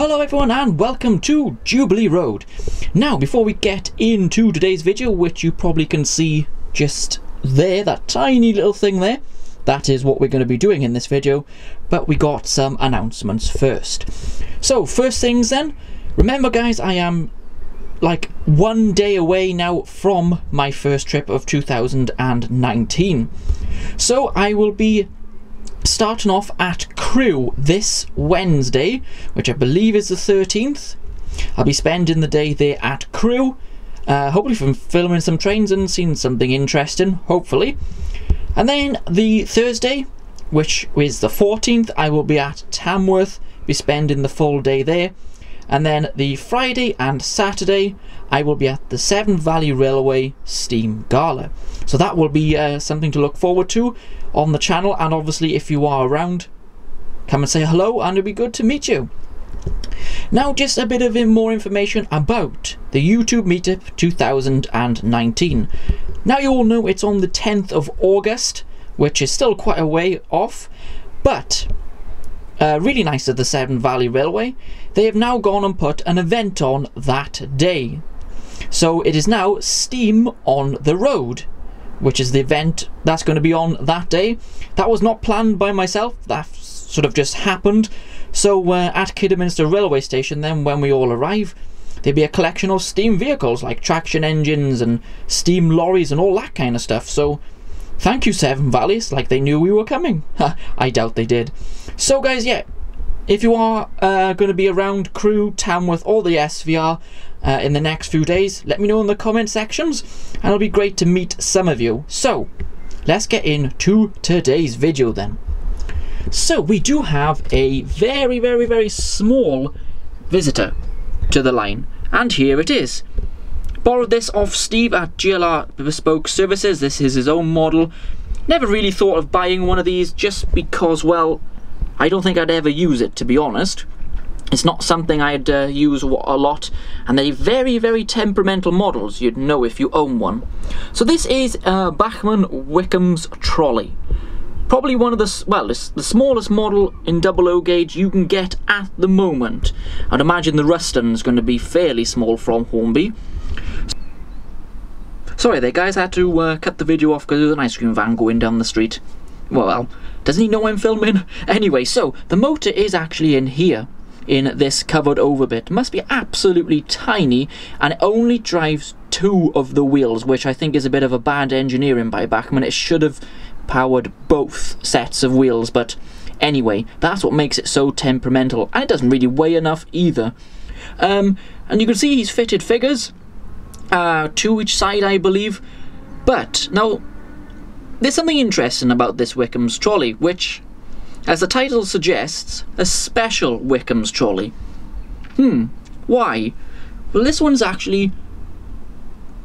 Hello everyone and welcome to Jubilee Road. Now before we get into today's video, which you probably can see just there, that tiny little thing there, that is what we're going to be doing in this video, but we got some announcements first. So first things then, remember guys I am like one day away now from my first trip of 2019. So I will be starting off at Crewe this Wednesday, which I believe is the 13th. I'll be spending the day there at Crewe, uh, hopefully from filming some trains and seeing something interesting, hopefully. And then the Thursday, which is the 14th, I will be at Tamworth, be spending the full day there. And then the Friday and Saturday, I will be at the Severn Valley Railway Steam Gala. So that will be uh, something to look forward to on the channel. And obviously, if you are around, come and say hello, and it'll be good to meet you. Now, just a bit of more information about the YouTube Meetup 2019. Now, you all know it's on the 10th of August, which is still quite a way off, but uh, really nice of the Severn Valley Railway, they have now gone and put an event on that day. So it is now Steam on the Road, which is the event that's going to be on that day. That was not planned by myself, that sort of just happened. So uh, at Kidderminster Railway Station, then when we all arrive, there'd be a collection of steam vehicles like traction engines and steam lorries and all that kind of stuff. So Thank you, Severn Valleys, like they knew we were coming. I doubt they did. So, guys, yeah, if you are uh, going to be around Crewe, Tamworth, or the SVR uh, in the next few days, let me know in the comment sections, and it'll be great to meet some of you. So, let's get into today's video then. So, we do have a very, very, very small visitor to the line, and here it is. Borrowed this off Steve at GLR Bespoke Services. This is his own model. Never really thought of buying one of these just because, well, I don't think I'd ever use it, to be honest. It's not something I'd uh, use a lot, and they're very, very temperamental models. You'd know if you own one. So this is uh, Bachmann Wickham's trolley. Probably one of the, well, it's the smallest model in double O gauge you can get at the moment. I'd imagine the Ruston's going to be fairly small from Hornby. Sorry there guys, I had to uh, cut the video off because there's an ice cream van going down the street. Well, doesn't he know I'm filming? Anyway, so the motor is actually in here in this covered over bit. Must be absolutely tiny and it only drives two of the wheels, which I think is a bit of a bad engineering by Bachmann. It should have powered both sets of wheels, but anyway, that's what makes it so temperamental. And it doesn't really weigh enough either. Um, and you can see he's fitted figures uh, to each side, I believe. But, now, there's something interesting about this Wickham's trolley, which, as the title suggests, a special Wickham's trolley. Hmm, why? Well, this one's actually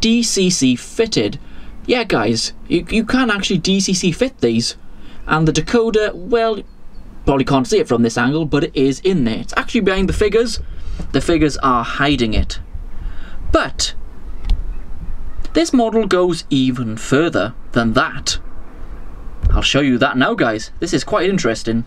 DCC fitted. Yeah, guys, you, you can actually DCC fit these. And the decoder, well, probably can't see it from this angle, but it is in there. It's actually behind the figures. The figures are hiding it. But, this model goes even further than that. I'll show you that now guys, this is quite interesting.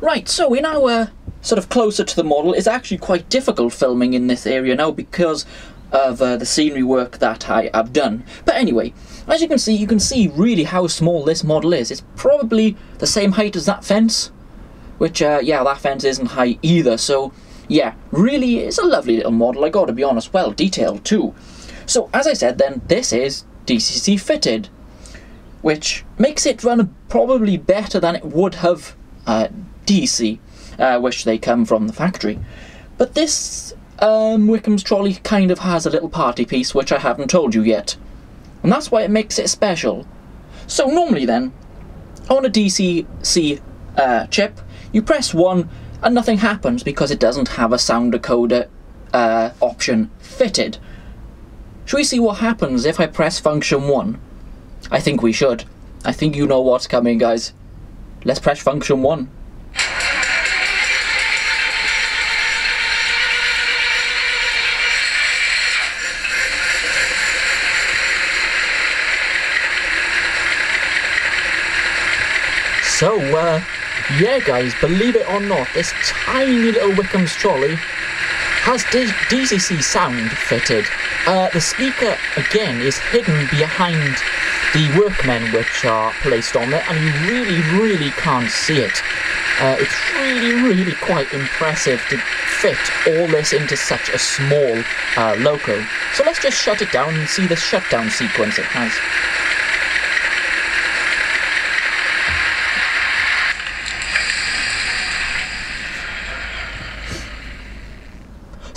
Right, so we're now uh, sort of closer to the model. It's actually quite difficult filming in this area now because of uh, the scenery work that I have done. But anyway, as you can see, you can see really how small this model is. It's probably the same height as that fence, which, uh, yeah, that fence isn't high either, so yeah, really is a lovely little model, I gotta be honest, well detailed too. So as I said then, this is DCC fitted, which makes it run probably better than it would have uh, DC, uh, which they come from the factory. But this um, Wickham's trolley kind of has a little party piece which I haven't told you yet. And that's why it makes it special. So normally then, on a DCC uh, chip, you press 1 and nothing happens because it doesn't have a sound decoder uh, option fitted. Should we see what happens if I press function 1? I think we should. I think you know what's coming, guys. Let's press function 1. So, uh, Yeah, guys, believe it or not, this tiny little Wickham's trolley has D DCC sound fitted. Uh, the speaker, again, is hidden behind the workmen which are placed on it, and you really, really can't see it. Uh, it's really, really quite impressive to fit all this into such a small uh, loco. So let's just shut it down and see the shutdown sequence it has.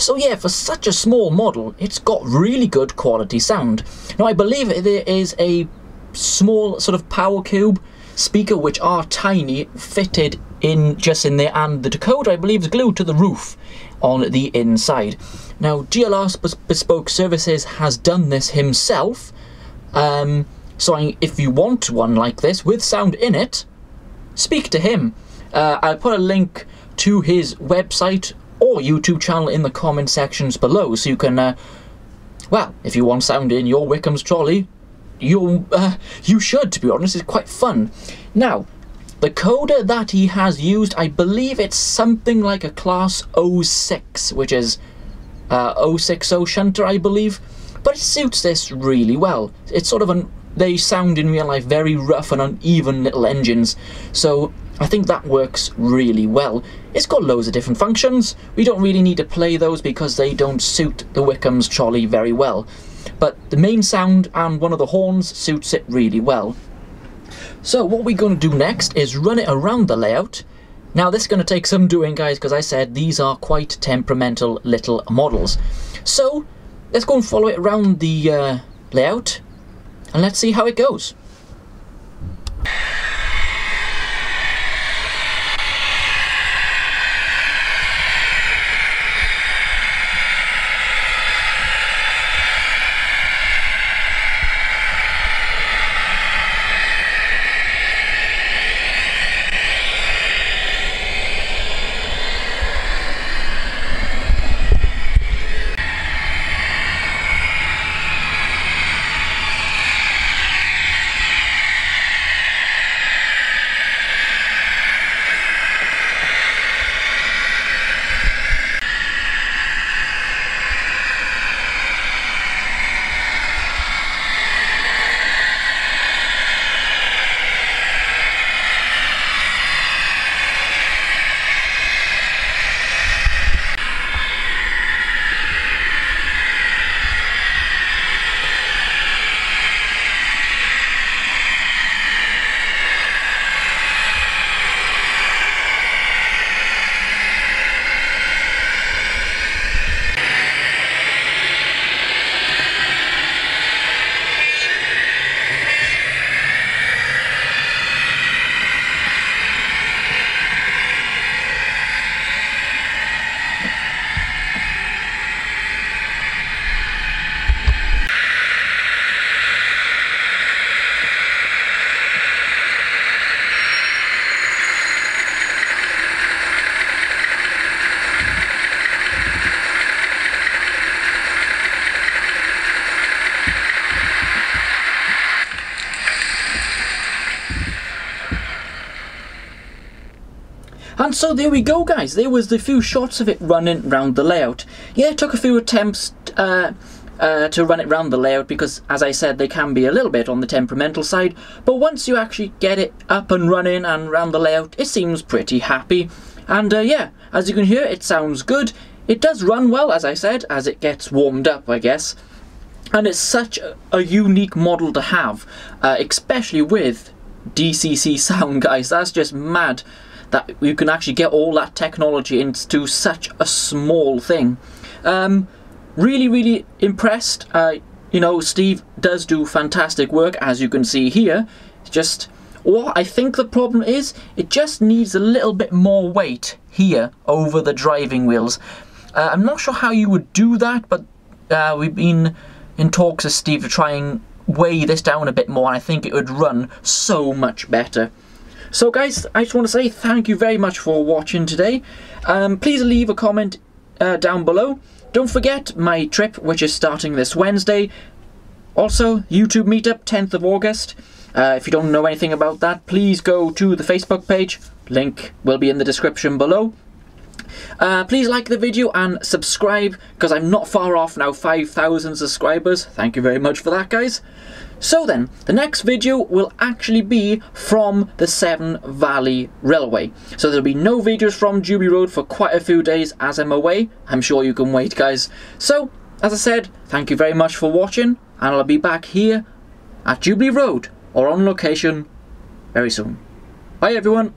So yeah, for such a small model, it's got really good quality sound. Now I believe there is a small sort of power cube speaker which are tiny fitted in just in there and the decoder I believe is glued to the roof on the inside. Now GLR Bespoke Services has done this himself um, so I, if you want one like this with sound in it speak to him. Uh, I'll put a link to his website or YouTube channel in the comment sections below so you can uh, well if you want sound in your Wickham's trolley you uh, you should, to be honest. It's quite fun. Now, the coder that he has used, I believe it's something like a class 06, which is uh, 060 shunter, I believe. But it suits this really well. It's sort of an they sound in real life very rough and uneven little engines, so I think that works really well. It's got loads of different functions. We don't really need to play those because they don't suit the Wickham's trolley very well but the main sound and one of the horns suits it really well. So what we're going to do next is run it around the layout. Now this is going to take some doing guys because I said these are quite temperamental little models. So let's go and follow it around the uh, layout and let's see how it goes. So there we go guys, there was the few shots of it running around the layout. Yeah, it took a few attempts uh, uh, to run it around the layout because as I said they can be a little bit on the temperamental side. But once you actually get it up and running and around the layout it seems pretty happy. And uh, yeah as you can hear it sounds good. It does run well as I said as it gets warmed up I guess. And it's such a, a unique model to have uh, especially with DCC sound guys that's just mad that you can actually get all that technology into such a small thing. Um, really, really impressed. Uh, you know, Steve does do fantastic work, as you can see here. Just, what I think the problem is, it just needs a little bit more weight here over the driving wheels. Uh, I'm not sure how you would do that, but uh, we've been in talks with Steve to try and weigh this down a bit more, and I think it would run so much better. So guys, I just want to say thank you very much for watching today. Um, please leave a comment uh, down below. Don't forget my trip, which is starting this Wednesday. Also, YouTube meetup, 10th of August. Uh, if you don't know anything about that, please go to the Facebook page link will be in the description below. Uh, please like the video and subscribe because I'm not far off now 5,000 subscribers. Thank you very much for that guys. So then, the next video will actually be from the Severn Valley Railway. So there'll be no videos from Jubilee Road for quite a few days as I'm away. I'm sure you can wait guys. So, as I said, thank you very much for watching and I'll be back here at Jubilee Road or on location very soon. Bye everyone.